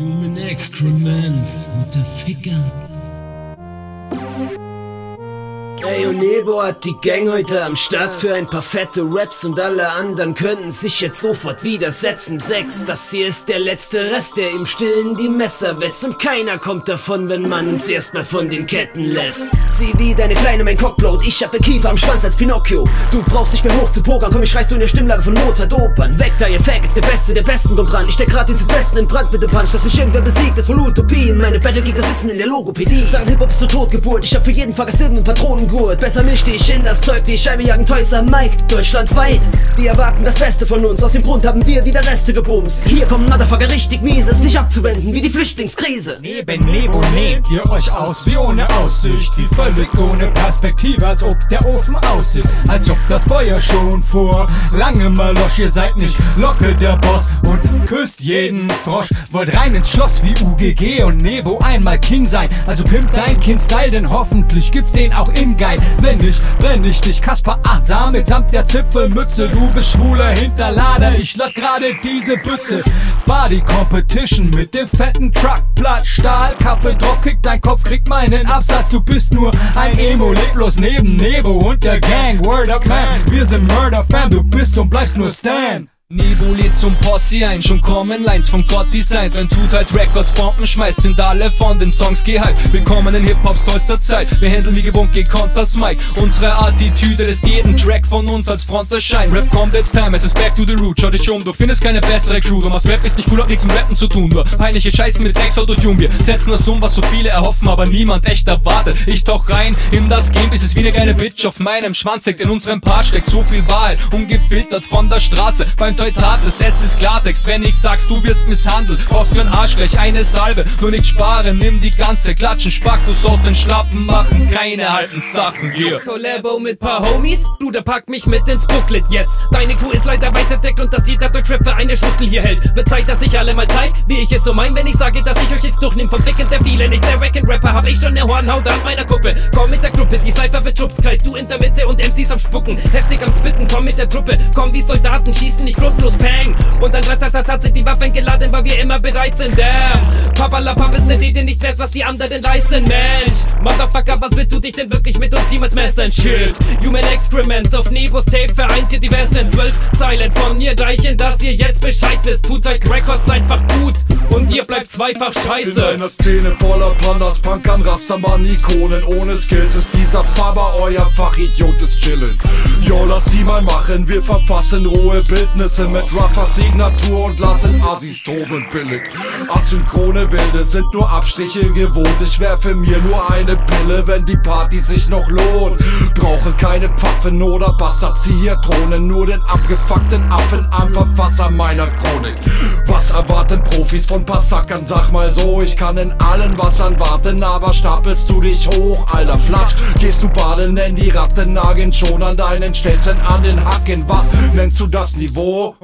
Human Excrements, What the Ficker. Ey, und Nebo hat die Gang heute am Start für ein paar fette Raps und alle anderen könnten sich jetzt sofort widersetzen. Sechs, das hier ist der letzte Rest, der im Stillen die Messer wetzt und keiner kommt davon, wenn man uns erstmal von den Ketten lässt. Sieh wie deine Kleine mein Cockbloat, ich hab Kiefer am Schwanz als Pinocchio. Du brauchst nicht mehr hoch zu pokern, komm, ich schreist du in der Stimmlage von Mozart Opern. Weg da, ihr Faggots, der Beste, der Besten kommt ran. Ich steck grad den Südwesten in Brand mit dem Punch, dass mich irgendwer besiegt, das wohl Utopien. Meine Battlegegner sitzen in der Logopädie. Sagen Hip-Hop ist zur Totgeburt, ich hab für jeden Fall Silben Patronen Gurt. Besser mischt ich in das Zeug, die Scheibe jagen Toys am Mike. Deutschlandweit, die erwarten das Beste von uns. Aus dem Grund haben wir wieder Reste gebumst. Hier kommen Motherfucker richtig mieses, nicht abzuwenden wie die Flüchtlingskrise. Neben Nebo nehmt ihr euch aus wie ohne Aussicht, wie völlig ohne Perspektive, als ob der Ofen aus ist, als ob das Feuer schon vor langem Malosch. Ihr seid nicht Locke der Boss und küsst jeden Frosch. Wollt rein ins Schloss wie UGG und Nebo einmal King sein. Also pimp dein Kind Style, denn hoffentlich gibt's den auch in geil. Wenn nicht, brenn ich dich, Kasper achtsam mitsamt der Zipfelmütze. Du bist schwuler Hinterlader, ich lad gerade diese Büchse. Fahr die Competition mit dem fetten Truck, Platt, Stahlkappe, Dropkick, dein Kopf kriegt meinen Absatz. Du bist nur ein Emo, leblos neben Nebo und der Gang. Word up, man, wir sind Murder Fan, du bist und bleibst nur Stan. Nebo zum Posse ein, schon kommen Lines vom Gott designt. Wenn Tut halt Records Bomben schmeißt, sind alle von den Songs gehypt. Willkommen in Hip-Hops tollster Zeit. Wir handeln wie gewohnt gekonnt das Mic. Unsere Attitüde lässt jeden Track von uns als Front erscheinen. Rap kommt jetzt time, es ist back to the root. Schau dich um, du findest keine bessere Crew. Du machst Rap ist nicht cool, hat nichts mit Rappen zu tun. Nur peinliche Scheiße mit Drecks Autotune. Wir setzen das um, was so viele erhoffen, aber niemand echt erwartet. Ich tauch rein in das Game, bis es wie eine geile Bitch auf meinem Schwanz hängt. In unserem Part steckt so viel Wahrheit, ungefiltert von der Straße. Beim Teutates, es ist Klartext, wenn ich sag, du wirst misshandelt. Brauchst für ein Arsch gleich eine Salbe, nur nicht sparen, nimm die ganze Klatschen, Spackos aus den Schlappen machen, keine halten Sachen hier. Collabo mit paar Homies, Bruder pack mich mit ins Booklet jetzt. Deine Crew ist leider weiterdeckt und dass jeder Deutschrap für eine Schwuchtel hier hält. Wird Zeit, dass ich alle mal zeig, wie ich es so mein, wenn ich sage, dass ich euch jetzt durchnehm. Vom Ficken der viele, nicht der Wacken Rapper, hab ich schon ne Hornhaut an meiner Kuppe. Komm mit der Gruppe, die Cypher wird Schubskreis, du in der Mitte und MCs am Spucken. Heftig am Spitten, komm mit der Truppe, komm wie Soldaten, schießen nicht Rückenlos pang Und dann ratatatat sind die Waffen geladen, weil wir immer bereit sind, damn. Papalapap ist der Rede nicht wert, was die anderen leisten, Mensch. Motherfucker, was willst du dich denn wirklich mit uns jemals messen? Shit, Human Excrements auf Nebos Tape vereint ihr die Westen. Zwölf Zeilen von mir reichen, dass ihr jetzt Bescheid wisst. Tut halt Records einfach gut und ihr bleibt zweifach In scheiße. einer Szene voller Pandas, Punkern, Rastermann, Ikonen ohne Skills ist dieser Faber euer Fachidiot des Chillens. Yo, lass die mal machen, wir verfassen rohe Bildnisse mit rougher Signatur und lassen Assis toben billig. Asynchrone Wilde sind nur Abstriche gewohnt, ich werfe mir nur eine Pille, wenn die Party sich noch lohnt. Brauche keine Pfaffen oder Bastardzier-Thronen, nur den abgefuckten Affen am Verfasser meiner Chronik. Was erwarten Profis von Passackern? Sag mal so, ich kann in allen Wassern warten, aber stapelst du dich hoch, alter Platsch. Gehst du baden, denn die Ratten nagen schon an deinen Stelzen an den Hacken. Was nennst du das Niveau?